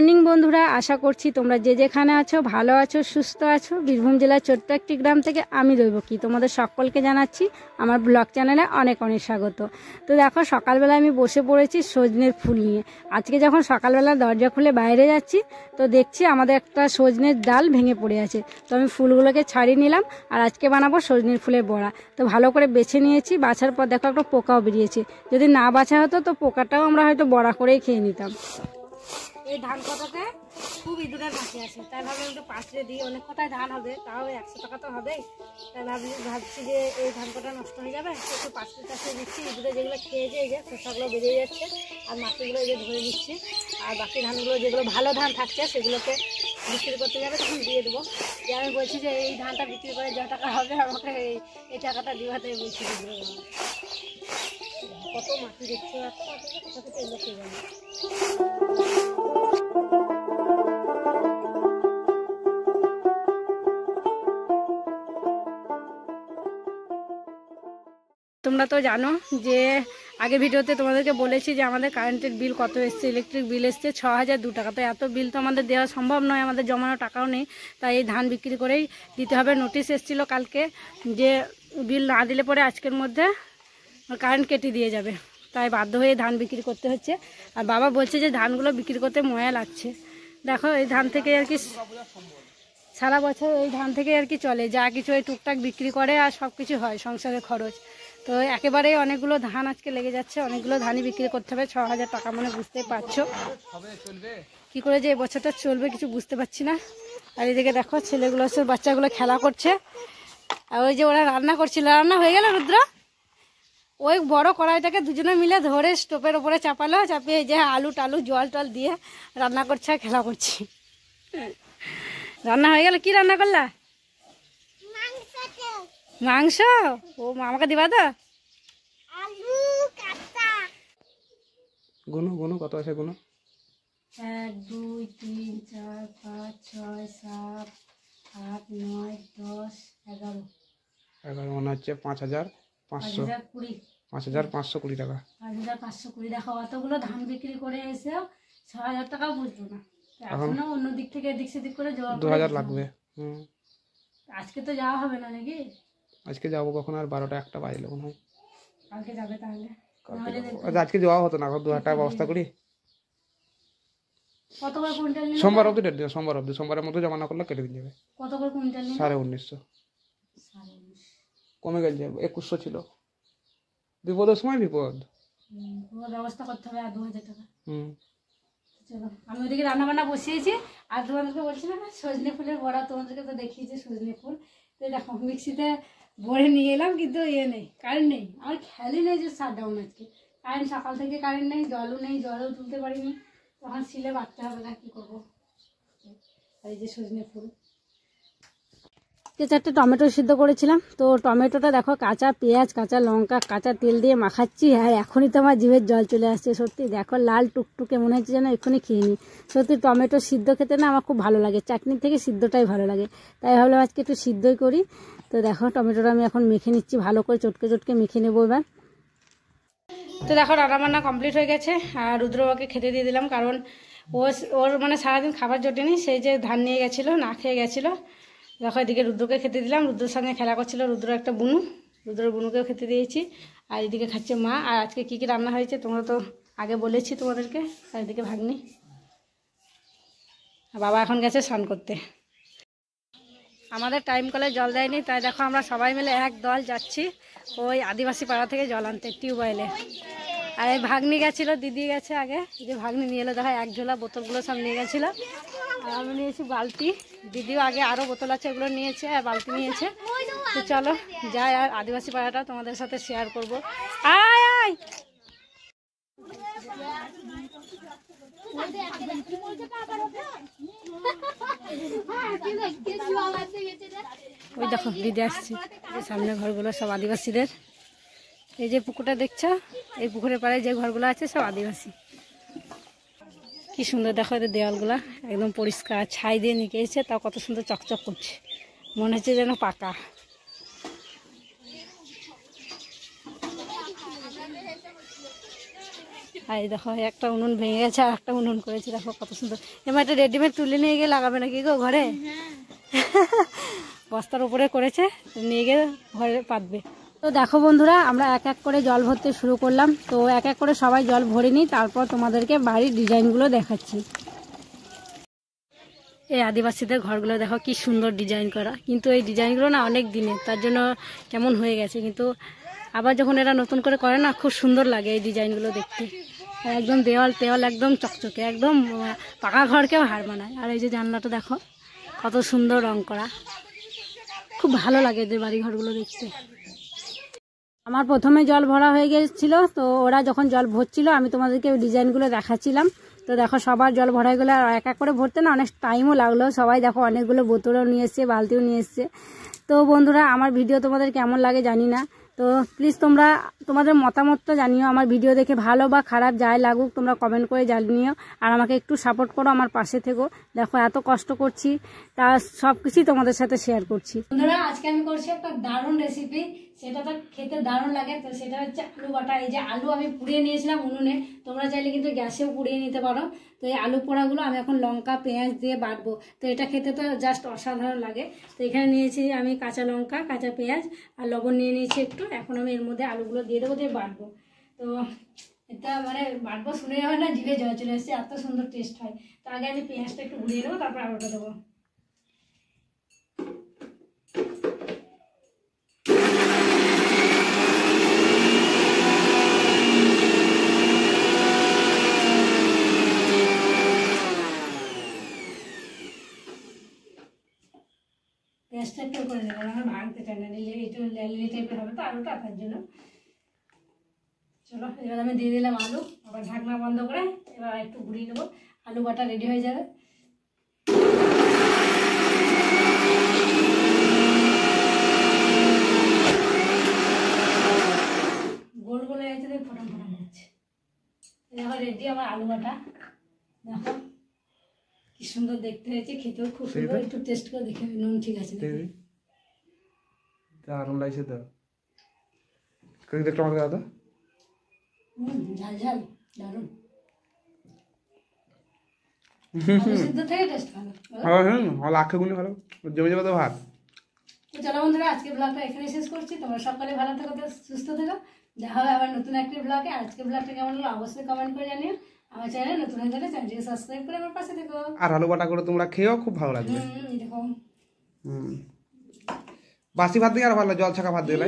Morning বন্ধুরা, আশা করছি তোমরা যে যেখানে আছো, ভালো আছো, সুস্থ আছো। বীরভূম জেলার ছোট্ট একটি গ্রাম থেকে আমি কি তোমাদের সকলকে জানাচ্ছি আমার ব্লগ চ্যানেলে অনেক অনেক স্বাগত। তো দেখো সকালবেলা আমি বসে পড়েছি সজনের ফুল নিয়ে। আজকে যখন সকালবেলা দরজা খুলে বাইরে যাচ্ছি, তো দেখছি আমাদের একটা সজনের ডাল ভেঙে পড়ে আছে। তো আমি ফুলগুলোকে ছাড়িয়ে নিলাম আর আজকে বানাবো সজনের ফুলের বড়া। তো ভালো করে বেছে নিয়েছি, বাছার পর দেখো একটা পোকাও বেরিয়েছে। যদি না বাছা হতো, তো পোকাটাও আমরা হয়তো বড়া করেই খেয়ে নিতাম। এই ধান কটাতে খুব ইঁদুরের বাঁচি আছে। তাই ভাবলাম একটু পাশে দিই, অনেক কটায় ধান হবে, তাও একশো টাকা তো হবেই। তাই ভাবলি ভাবছি যে এই ধান কটা নষ্ট হয়ে যাবে, একটু পাশে চাষে দিচ্ছি, ইঁদুরে যেগুলো খেয়েছে এই যে খোসাগুলো বেরিয়ে যাচ্ছে, আর মাটিগুলো এই যে ধরে দিচ্ছি আর বাকি ধানগুলো যেগুলো ভালো ধান থাকছে, সেগুলোকে বিক্রি করতে যাবে, তখন দিয়ে দেবো। যে আমি বলছি যে এই ধানটা বিক্রি করে যা টাকা হবে, আমাকে এই এই টাকাটা দিওয়াতে বলছি কত মাটি দেখছ যে কোথা থেকে তোমরা তো জানো যে আগে ভিডিওতে তোমাদেরকে বলেছি যে আমাদের কারেন্টের বিল কত এসছে ইলেকট্রিক বিল এসছে, ছ হাজার দু টাকা। তো এত বিল তো আমাদের দেওয়া সম্ভব নয়, আমাদের জমানো টাকাও নেই। তাই এই ধান বিক্রি করেই দিতে হবে। নোটিশ এসেছিল কালকে যে বিল না দিলে পরে আজকের মধ্যে কারেন্ট কেটে দিয়ে যাবে। তাই বাধ্য হয়ে ধান বিক্রি করতে হচ্ছে। আর বাবা বলছে যে ধানগুলো বিক্রি করতে ময়া লাগছে। দেখো, এই ধান থেকে আর কি সারা বছর এই ধান থেকে আর কি চলে। যা কিছু ওই টুকটাক বিক্রি করে আর সব কিছু হয় সংসারের খরচ। তো একেবারেই অনেকগুলো ধান আজকে লেগে যাচ্ছে, অনেকগুলো ধানই বিক্রি করতে হবে। ছ হাজার টাকা মানে বুঝতেই পারছ। কি করে যে এই বছরটা চলবে কিছু বুঝতে পারছি না। আর এদিকে দেখো ছেলেগুলো সব বাচ্চাগুলো খেলা করছে। আর ওই যে ওরা রান্না করছিল, রান্না হয়ে গেল রুদ্র? ওই বড় কড়াইটাকে দুজনে মিলে ধরে স্টোপের ওপরে চাপালো, চাপিয়ে যে আলু টালু, জল টল দিয়ে রান্না করছে আর খেলা করছি। রান্না হয়ে গেল? কি রান্না করলা? মাংস। ও আমাকে দিবা তো? গুনো গুনো কত আছে গুনো? এক দুই তিন চার পাঁচ ছয় সাত আট নয় দশ এগারো। এগারো মনে হচ্ছে পাঁচ হাজার পাঁচশো। হাজার কুড়ি। পাঁচ হাজার পাঁচশো কুড়ি টাকা। পাঁচ হাজার পাঁচশো কুড়ি দেখো অতগুলো ধান বিক্রি করে এসেও ছ হাজার টাকাও বুঝলো না। এখনও অন্য দিক থেকে এদিক সেদিক করে জোগাড় দু হাজার লাগবে হুম। আজকে তো যাওয়া হবে না নাকি? আজকে যাব কখন আর বারোটা একটা বাজলে মনে হয়। কালকে যাবে তাহলে। আচ্ছা, আজকে যাওয়া হতো না এখন দু হাজার টাকা ব্যবস্থা করি। সোমবার অবধি ডেট দিও সোমবার অবধি। সোমবারের মধ্যে জমা না করলে কেটে দিয়ে যাবে। কত করে কুইন্টাল সাড়ে উনিশশো। কমে গেছে একুশশো ছিল। বিপদের সময় বিপদ। ব্যবস্থা করতে হবে আর দু হাজার টাকা। হুম। চলো, আমি ওদিকে রান্না বান্না বসিয়েছি, আর তোমাদেরকে বলছিলাম না, সজনে ফুলের বড়া তোমাদেরকে তো দেখিয়েছি, সজনে ফুল। তো দেখো, মিক্সিতে ভরে নিয়ে এলাম, কিন্তু ইয়ে নেই কারেন্ট নেই। আমার খেয়ালই নেই যে শাটডাউন আজকে। কারেন্ট সকাল থেকে কারেন্ট নেই, জলও নেই, জলও তুলতে পারিনি। তখন শিলে বাড়তে হবে না, কী করব? এই যে সজনে ফুল। চারটে টমেটো সিদ্ধ করেছিলাম। তো টমেটোটা দেখো, কাঁচা পেঁয়াজ, কাঁচা লঙ্কা, কাঁচা তেল দিয়ে মাখাচ্ছি, আর এখনই তো আমার জিভের জল চলে আসছে। সত্যি দেখো, লাল টুকটুকে মনে হচ্ছে যেন এক্ষুনি খেয়ে নিই। সত্যি টমেটো সিদ্ধ খেতে না আমার খুব ভালো লাগে। চাটনির থেকে সিদ্ধটাই ভালো লাগে। তাই ভাবলাম আজকে একটু সিদ্ধই করি। তো দেখো, টমেটোটা আমি এখন মেখে নিচ্ছি, ভালো করে চটকে চটকে মেখে নেব এবার। তো দেখো, রান্নাবান্না কমপ্লিট হয়ে গেছে, আর রুদ্রবাকে খেতে দিয়ে দিলাম, কারণ ও ওর মানে সারাদিন খাবার জোটেনি, সেই যে ধান নিয়ে গেছিল, না খেয়ে গেছিল। দেখো এদিকে রুদ্রকে খেতে দিলাম। রুদ্রের সঙ্গে খেলা করছিল, রুদ্র একটা বুনু। রুদ্রের বুনুকেও খেতে দিয়েছি। আর এদিকে খাচ্ছে মা। আর আজকে কী কী রান্না হয়েছে তোমরা তো আগে বলেছি তোমাদেরকে। আর এদিকে ভাগ্নি। বাবা এখন গেছে স্নান করতে। আমাদের টাইম কলে জল দেয়নি, তাই দেখো আমরা সবাই মিলে এক দল যাচ্ছি ওই আদিবাসী পাড়া থেকে জল আনতে, টিউবওয়েলে। আর এই ভাগ্নি গেছিল, দিদি গেছে আগে। যে ভাগ্নি নিয়ে এলো, দেখো এক ঝোলা বোতলগুলো সব নিয়ে গেছিল। আমি নিয়েছি বালতি। দিদিও আগে আরও বোতল আছে, ওগুলো নিয়েছে আর বালতি নিয়েছে। তো চলো, যাই, আর আদিবাসী পাড়াটা তোমাদের সাথে শেয়ার করব। আয় আয়! ওই দেখো, দিদি আসছে। সামনে ঘরগুলো সব আদিবাসীদের। এই যে পুকুরটা দেখছ? এই পুকুরের পাড়ে যে ঘরগুলো আছে, সব আদিবাসী। কি সুন্দর দেখো এদের দেওয়ালগুলো একদম পরিষ্কার ছাই দিয়ে নিকেছে তাও কত সুন্দর চকচক করছে। মনে হচ্ছে যেন পাকা। আর দেখো একটা উনুন ভেঙে গেছে আর একটা উনুন করেছে দেখো কত সুন্দর। এবার একটা রেডিমেড তুলে নিয়ে গিয়ে লাগাবে নাকি গো ঘরে? বস্তার উপরে করেছে নিয়ে গিয়ে ঘরে পাতবে। তো দেখো বন্ধুরা, আমরা এক এক করে জল ভরতে শুরু করলাম। তো এক এক করে সবাই জল ভরে নিই, তারপর তোমাদেরকে বাড়ির ডিজাইনগুলো দেখাচ্ছি। এই আদিবাসীদের ঘরগুলো দেখো, কি সুন্দর ডিজাইন করা। কিন্তু এই ডিজাইনগুলো না অনেক দিনের, তার জন্য কেমন হয়ে গেছে। কিন্তু আবার যখন এরা নতুন করে করে না, খুব সুন্দর লাগে এই ডিজাইনগুলো দেখতে। একদম দেওয়াল তেওয়াল একদম চকচকে, একদম পাকা ঘরকেও হার মানায়। আর এই যে জানলাটা দেখো, কত সুন্দর রং করা। খুব ভালো লাগে এদের বাড়ি ঘরগুলো দেখতে। আমার প্রথমে জল ভরা হয়ে গেছিল, তো ওরা যখন জল ভরছিল, আমি তোমাদেরকে ডিজাইনগুলো দেখাচ্ছিলাম। তো দেখো, সবার জল ভরা গেলে আর এক এক করে ভরতে না অনেক টাইমও লাগল। সবাই দেখো, অনেকগুলো বোতলও নিয়ে এসছে, বালতিও নিয়ে এসছে। তো বন্ধুরা, আমার ভিডিও তোমাদের কেমন লাগে জানি না। তো প্লিজ তোমরা তোমাদের মতামতটা জানিও, আমার ভিডিও দেখে ভালো বা খারাপ যাই লাগুক, তোমরা কমেন্ট করে জানিও। আর আমাকে একটু সাপোর্ট করো আমার পাশে থেকো। দেখো, এত কষ্ট করছি, তা সব কিছুই তোমাদের সাথে শেয়ার করছি। বন্ধুরা, আজকে আমি করছি একটা দারুণ রেসিপি সেটা তো খেতে দারুণ লাগে, তো সেটা হচ্ছে আলু বাটা। এই যে আলু আমি পুড়িয়ে নিয়েছিলাম উনুনে, তোমরা চাইলে কিন্তু গ্যাসেও পুড়িয়ে নিতে পারো। তো এই আলু পোড়াগুলো আমি এখন লঙ্কা, পেঁয়াজ দিয়ে বাটবো। তো এটা খেতে তো জাস্ট অসাধারণ লাগে। তো এখানে নিয়েছি আমি কাঁচা লঙ্কা, কাঁচা পেঁয়াজ আর লবণ নিয়ে নিয়েছি একটু। এখন আমি এর মধ্যে আলুগুলো দিয়ে দেবো, দিয়ে বাটবো। তো এটা মানে বাটবো শুনে যাবে না, জিভে জল চলে এসেছে, এত সুন্দর টেস্ট হয়। তো আগে আমি পেঁয়াজটা একটু ঘুরিয়ে নেব, তারপর আলুটা দেবো পেঁয়াজটা একটু করে নেব আমার ভাঙতে চাই না নিলে একটু লেলি টাইপের হবে তো আলুটা তার জন্য। চলো এবার আমি দিয়ে দিলাম আলু আবার ঢাকনা বন্ধ করে এবার একটু ঘুরিয়ে নেব। আলু বাটা রেডি হয়ে যাবে। গোল গোল হয়ে গেছে দেখো ফটাম ফটাম হচ্ছে দেখো রেডি আমার আলু বাটা। দেখো কি সুন্দর দেখতে হয়েছে খেতেও খুব সুন্দর। একটু টেস্ট করে দেখে নুন ঠিক আছে। দারুণ লাগছে তো। কিন্তু একটু আমাকে দাদা। ঝাল ঝাল দারুণ। ভালো? হ্যাঁ হ্যাঁ আখে গুলি ভালো। জমে যাবে তো ভাত। চলো বন্ধুরা আজকে ব্লগটা এখানে শেষ করছি। তোমরা সকলে ভালো থেকো সুস্থ থেকো। দেখা হবে আবার নতুন একটি ব্লগে আজকে ব্লগটা কেমন হলো অবশ্যই কমেন্ট করে জানিও। আমার চ্যানেল নতুন হয়ে গেলে চ্যানেলটিকে সাবস্ক্রাইব করে আমার পাশে থেকো। আর আলু বাটা করে তোমরা খেয়েও খুব ভালো লাগবে। দেখো হুম। বাসি ভাত দিয়ে আর ভালো জল ছাকা ভাত দিয়ে